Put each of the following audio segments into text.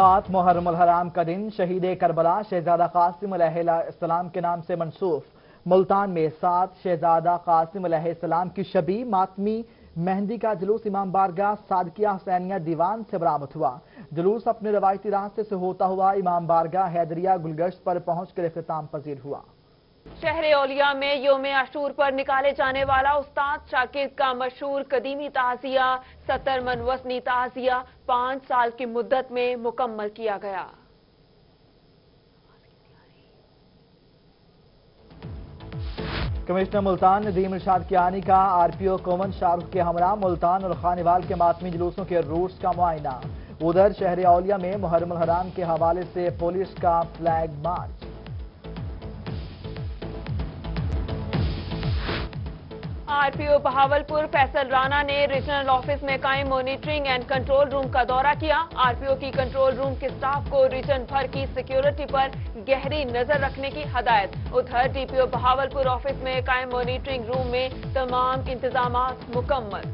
سات محرم الحرام کا دن شہید کربلا شہزادہ قاسم علیہ السلام کے نام سے منصوف ملتان میں سات شہزادہ قاسم علیہ السلام کی شبی، ماتمی، مہندی کا جلوس امام بارگاہ صادقیہ حسینیہ دیوان سے برامت ہوا۔ جلوس اپنے روایتی راستے سے ہوتا ہوا امام بارگاہ حیدریہ گلگشت پر پہنچ کر اختتام پذیر ہوا۔ شہر اولیاء میں یوم عاشور پر نکالے جانے والا استاد شاکر کا مشہور قدیمی تعزیہ ستر من وسنی تعزیہ پانچ سال کی مدت میں مکمل کیا گیا۔ کمشنر ملتان ندیم ارشاد کیانی یعنی کا are P O common Shah Rukh کے ہمراہ ملتان اور خانیوال کے ماتمی جلوسوں کے روٹس کا معائنہ۔ ادھر شہر اولیاء میں محرم الحرام کے حوالے سے پولیس کا flag march. R P O Bahawalpur Faisal Rana نے ریجنل آفس میں قائم مانیٹرنگ اینڈ کنٹرول روم کا دورہ کیا۔ آر پی او کی کنٹرول روم کے سٹاف کو ریجن بھر کی سیکیورٹی پر گہری نظر رکھنے کی ہدایت۔ ادھر D P O Bahawalpur office میں قائم مانیٹرنگ روم میں تمام انتظامات مکمل۔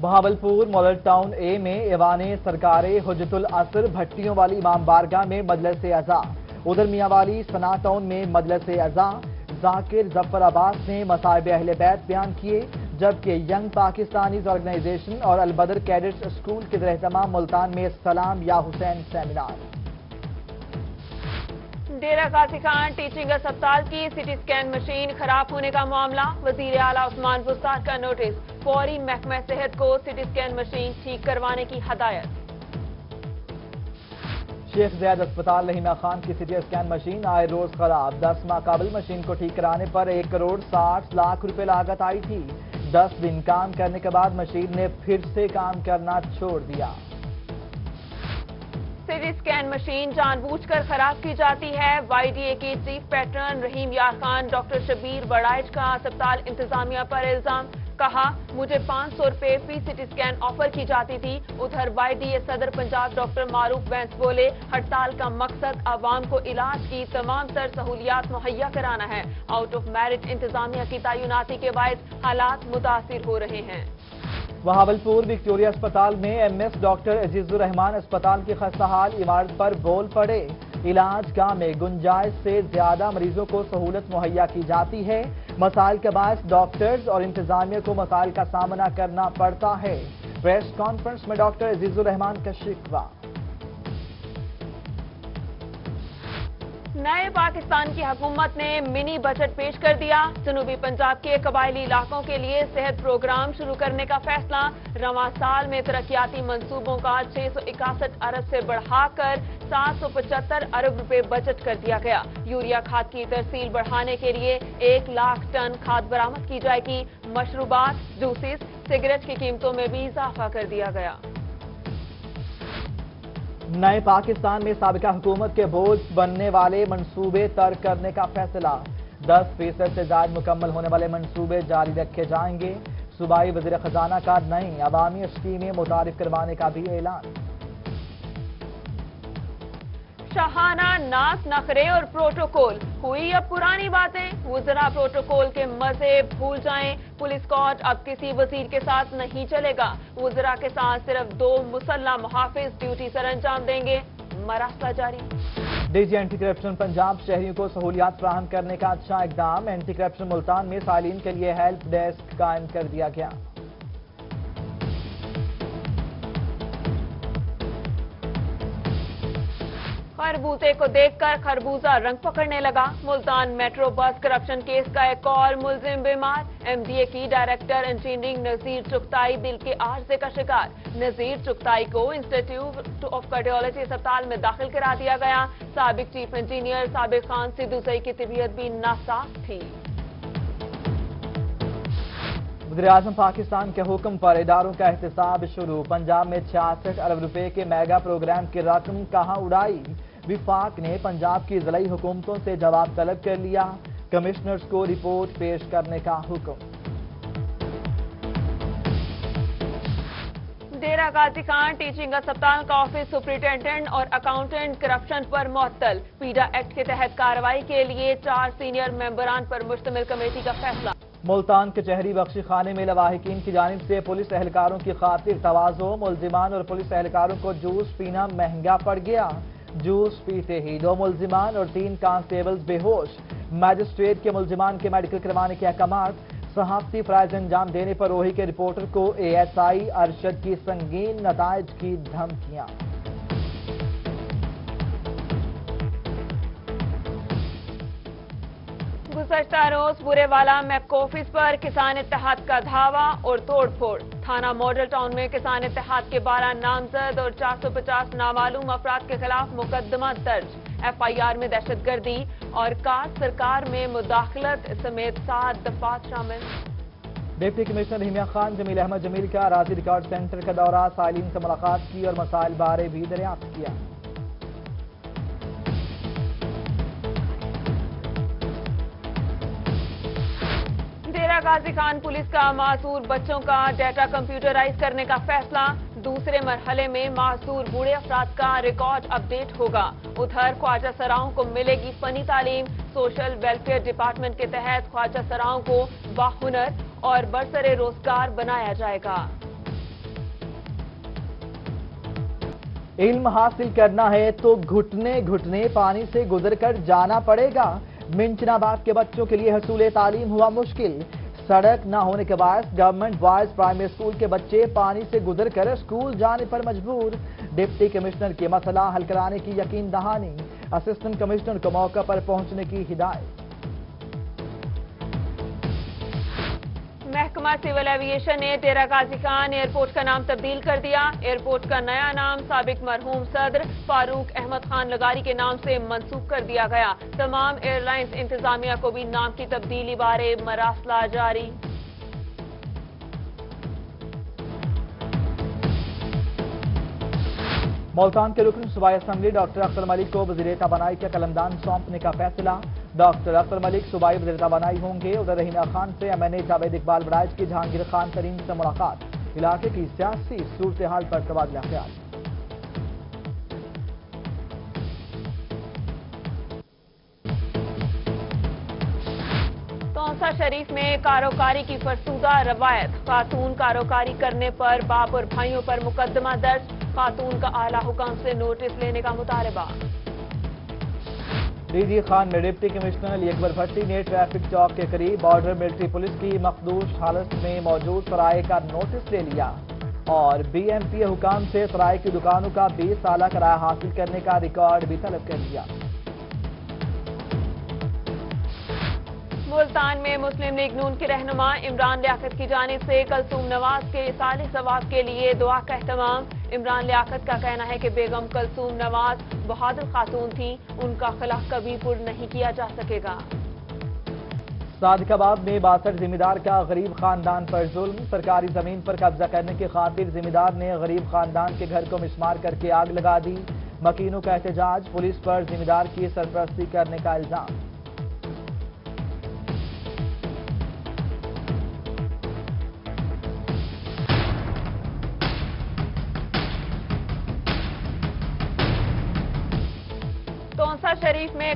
بہاولپور ماڈل ٹاؤن اے میں ایوان سرکار حجت العصر بھٹیوں والی امام بارگاہ میں مجلس ازاں ادھر میاں والی سنا ٹاؤن میں مجلس ازاں ذاکر ظفر عباس نے مصائب اہل بیت بیان کیے، جبکہ ینگ پاکستانیز آرگنائزیشن اور البدر کیڈٹس اسکول کے اہتمام ملتان میں سلام یا حسین سیمینار ڈیرہ غازی خان ٹیچنگ اسپتال کی سی ٹی اسکین مشین خراب ہونے کا معاملہ۔ وزیر اعلیٰ عثمان بستار کا نوٹس فوری محکمہ صحت کو سی ٹی اسکین مشین ٹھیک کروانے کی ہدایت۔ شیخ زید اسپتال رحیمہ خان کی سی ٹی اسکین مشین آئے روز خراب۔ دس ماہ قبل مشین کو ٹھیک کرانے پر ایک کروڑ ساٹھ لاکھ روپے لاگت آئی تھی۔ دس دن کام کرنے کے بعد مشین نے پھر سے کام کرنا چھوڑ دیا۔ سی ٹی اسکین مشین جان بوجھ کر خراب کی جاتی ہے۔ وائی ڈی اے کی چیف پیٹرن رحیم یار خان، ڈاکٹر شبیر بڑائچ کا اسپتال انتظامیہ پر الزام۔ کہا، مجھے پانچ سو روپے فی سی ٹی اسکین آفر کی جاتی تھی۔ ادھر وائی ڈی اے صدر پنجاب ڈاکٹر معروف وینس بولے، ہڑتال کا مقصد عوام کو علاج کی تمام تر سہولیات مہیا کرانا ہے۔ آؤٹ آف میرٹ انتظامیہ کی تعیناتی کے باعث حالات متاثر ہو رہے ہیں۔ بہاولپور وکٹوریا اسپتال میں M S doctor Aziz ur Rahman اسپتال کی خستحال عمارت پر بول پڑے۔ علاج گاہ میں گنجائش سے زیادہ مریضوں کو سہولت مہیا کی جاتی ہے۔ مسائل کے باعث ڈاکٹرز اور انتظامیہ کو مسائل کا سامنا کرنا پڑتا ہے۔ پریس کانفرنس میں ڈاکٹر عزیز الرحمان کا شکوہ۔ نئے پاکستان کی حکومت نے منی بجٹ پیش کر دیا۔ جنوبی پنجاب کے قبائلی علاقوں کے لیے صحت پروگرام شروع کرنے کا فیصلہ۔ رواں سال میں ترقیاتی منصوبوں کا چھ سو اکاسٹھ ارب سے بڑھا کر سات سو پچہتر ارب روپے بجٹ کر دیا گیا۔ یوریا کھاد کی ترسیل بڑھانے کے لیے ایک لاکھ ٹن کھاد برآمد کی جائے گی۔ مشروبات، جوسز، سگریٹ کی قیمتوں میں بھی اضافہ کر دیا گیا۔ نئے پاکستان میں سابقہ حکومت کے بوجھ بننے والے منصوبے ترک کرنے کا فیصلہ۔ دس فیصد سے زائد مکمل ہونے والے منصوبے جاری رکھے جائیں گے۔ صوبائی وزیر خزانہ کا نئی عوامی اسکیمیں متعارف کروانے کا بھی اعلان۔ شاہانہ ناس نخرے اور پروٹوکول۔ ہوئی اب پرانی باتیں۔ وزراء پروٹوکول کے مزے بھول جائیں۔ پولیس کورٹ اب کسی وزیر کے ساتھ نہیں چلے گا۔ وزراء کے ساتھ صرف دو مسلح محافظ ڈیوٹی سر انجام دیں گے۔ مراسلہ جاری۔ D G anti corruption Punjab شہریوں کو سہولیات فراہم کرنے کا اچھا اقدام۔ اینٹی کرپشن ملتان میں سائلین کے لیے ہیلپ ڈیسک قائم کر دیا گیا۔ خربوزے کو دیکھ کر خربوزہ رنگ پکڑنے لگا۔ Multan metro bus corruption case کا ایک اور ملزم بیمار۔ ایم ڈی اے کی ڈائریکٹر انجینئرنگ نذیر چکتائی دل کے عارضے کا شکار۔ نذیر چکتائی کو انسٹیٹیوٹ آف کارڈیولوجی اسپتال میں داخل کرا دیا گیا۔ سابق چیف انجینئر سابق خان سدوزئی کی طبیعت بھی ناساف تھی۔ وزیراعظم پاکستان کے حکم پر اداروں کا احتساب شروع۔ پنجاب میں چھیاسٹھ ارب روپے کے میگا پروگرام کی رقم کہاں اڑائی؟ وفاق نے پنجاب کی ضلعی حکومتوں سے جواب طلب کر لیا۔ کمشنرز کو رپورٹ پیش کرنے کا حکم۔ ڈیرہ غازی خان ٹیچنگ اسپتال کا آفس سپرنٹینڈنٹ اور اکاؤنٹنٹ کرپشن پر معطل۔ پیڈا ایکٹ کے تحت کارروائی کے لیے چار سینئر ممبران پر مشتمل کمیٹی کا فیصلہ۔ ملتان کچہری بخشی خانے میں لواحقین کی جانب سے پولیس اہلکاروں کی خاطر توازو ملزمان اور پولیس اہلکاروں کو جوس پینا مہنگا پڑ گیا۔ جوس پیتے ہی، دو ملزمان اور تین کانسٹیبلز بے ہوش۔ میجسٹریٹ کے ملزمان کے میڈیکل کروانے کے احکامات۔ صحافتی فرائض انجام دینے پر روہی کے رپورٹر کو اے ایس آئی ارشد کی سنگین نتائج کی دھمکیاں۔ گزشتہ روز برے والا میپ آفس پر کسان اتحاد کا دھاوا اور توڑ پھوڑ۔ تھانہ ماڈل ٹاؤن میں کسان اتحاد کے بارہ نامزد اور چار سو پچاس نامعلوم افراد کے خلاف مقدمہ درج۔ ایف آئی آر میں دہشت گردی اور کار سرکار میں مداخلت سمیت سات دفعات شامل۔ ڈپٹی کمشنر رحمیہ خان، جمیل احمد جمیل کا راضی ریکارڈ سینٹر کا دورہ، سائلین سے ملاقات کی اور مسائل بارے بھی دریافت کیا۔ غازی خان پولیس کا معذور بچوں کا ڈیٹا کمپیوٹرائز کرنے کا فیصلہ۔ دوسرے مرحلے میں معذور بوڑھے افراد کا ریکارڈ اپ ڈیٹ ہوگا۔ ادھر خواجہ سراؤں کو ملے گی فنی تعلیم۔ سوشل ویلفیئر ڈپارٹمنٹ کے تحت خواجہ سراؤں کو باہنر اور برسر روزگار بنایا جائے گا۔ علم حاصل کرنا ہے تو گھٹنے گھٹنے پانی سے گزر کر جانا پڑے گا۔ منچنا باغ کے بچوں کے لیے حصول تعلیم ہوا مشکل۔ سڑک نہ ہونے کے باعث گورنمنٹ بوائز پرائمری اسکول کے بچے پانی سے گزر کر اسکول جانے پر مجبور۔ ڈپٹی کمشنر کے مسئلہ حل کرانے کی یقین دہانی۔ اسسٹنٹ کمشنر کو موقع پر پہنچنے کی ہدایت۔ محکمہ سول ایویشن نے ڈیرہ غازی خان ایئرپورٹ کا نام تبدیل کر دیا۔ ایئرپورٹ کا نیا نام سابق مرحوم صدر فاروق احمد خان لگاری کے نام سے منسوخ کر دیا گیا۔ تمام ایئر لائنز انتظامیہ کو بھی نام کی تبدیلی بارے مراسلہ جاری۔ ملتان کے رکن صوبائی اسمبلی ڈاکٹر اختر ملک کو وزیر توانائی کا قلمدان سونپنے کا فیصلہ۔ ڈاکٹر اختر ملک صوبائی وزیر توانائی ہوں گے۔ ادھر رحیمہ خان سے M N A Javed Iqbal برائج کی جہانگیر خان کریم سے ملاقات۔ علاقے کی سیاسی صورتحال پر تبادلہ خیال۔ تونسا شریف میں کاروکاری کی فرسودہ روایت۔ خاتون کاروکاری کرنے پر باپ اور بھائیوں پر مقدمہ درج۔ خاتون کا اعلیٰ حکام سے نوٹس لینے کا مطالبہ۔ ڈی جی خان میں ڈپٹی کمشنر علی اکبر بھٹی نے ٹریفک چوک کے قریب بارڈر ملٹری پولیس کی مخدوش حالت میں موجود سرائے کا نوٹس لے لیا اور بی ایم پی حکام سے سرائے کی دکانوں کا بیس سالہ کرایہ حاصل کرنے کا ریکارڈ بھی طلب کر لیا ملتان میں مسلم لیگ نون کے رہنما عمران لیاقت کی جانب سے کلثوم نواز کے سال ثواب کے لیے دعا کا اہتمام۔ عمران لیاقت کا کہنا ہے کہ بیگم کلثوم نواز بہادر خاتون تھی۔ ان کا خلاف کبھی پر نہیں کیا جا سکے گا۔ صادق آباد میں باسٹھ ذمہ دار کا غریب خاندان پر ظلم۔ سرکاری زمین پر قبضہ کرنے کی خاطر ذمہ دار نے غریب خاندان کے گھر کو مسمار کر کے آگ لگا دی۔ مکینوں کا احتجاج، پولیس پر ذمہ دار کی سرپرستی کرنے کا الزام۔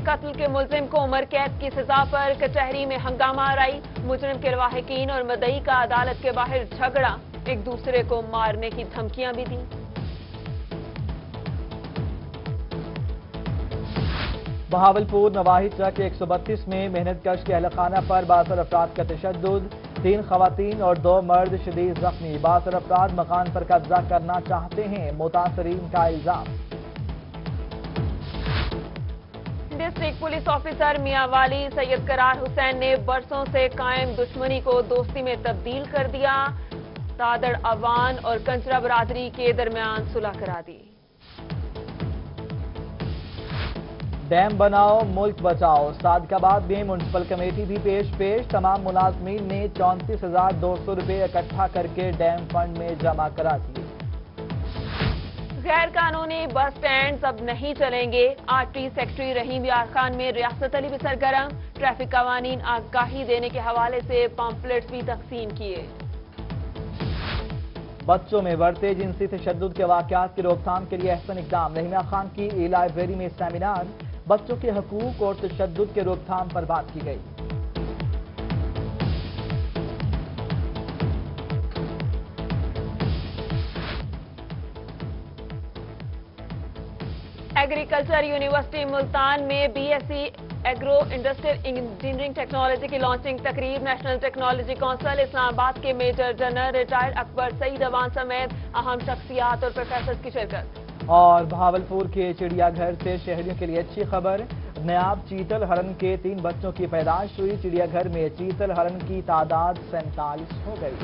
قتل کے ملزم کو عمر قید کی سزا پر کچہری میں ہنگامہ آرائی، مجرم کے لواحقین اور مدعی کا عدالت کے باہر جھگڑا، ایک دوسرے کو مارنے کی دھمکیاں بھی دیں۔ بہاولپور نواحی ٹرک ایک سو بتیس میں محنت کش کے اہل خانہ پر باسر افراد کا تشدد، تین خواتین اور دو مرد شدید زخمی۔ باسر افراد مکان پر قبضہ کرنا چاہتے ہیں، متاثرین کا الزام۔ ڈسٹرکٹ پولیس آفیسر میاں والی سید قرار حسین نے برسوں سے قائم دشمنی کو دوستی میں تبدیل کر دیا۔ تادڑ اوان اور کنچرا برادری کے درمیان صلح کرا دی۔ ڈیم بناؤ، ملک بچاؤ۔ صادق آباد میں میونسپل کمیٹی بھی پیش پیش۔ تمام ملازمین نے چونتیس ہزار دو سو روپے اکٹھا کر کے ڈیم فنڈ میں جمع کرا دیے۔ غیر قانونی بس سٹینڈز اب نہیں چلیں گے۔ آر ٹی سیکٹری رحیم یار خان میں ریاست علی بھی سرگرم ٹریفک قوانین آگاہی دینے کے حوالے سے پامپلیٹس بھی تقسیم کیے۔ بچوں میں بڑھتے جنسی تشدد کے واقعات کی روک تھام کے لیے احسن اقدام۔ رحیمہ خان کی ای لائبریری میں سیمینار۔ بچوں کے حقوق اور تشدد کے روک تھام پر بات کی گئی۔ ایگریکلچر یونیورسٹی ملتان میں B S C agro industrial engineering technology کی لانچنگ تقریب national technology council Islamabad کے major general retired Akbar Saeed Awan سمیت اہم شخصیات اور پروفیسرز کی شرکت۔ اور بھاولپور کے چڑیا گھر سے شہریوں کے لیے اچھی خبر، نیاب چیتل ہرن کے تین بچوں کی پیدائش ہوئی۔ چڑیا گھر میں چیتل ہرن کی تعداد سینتالیس ہو گئی۔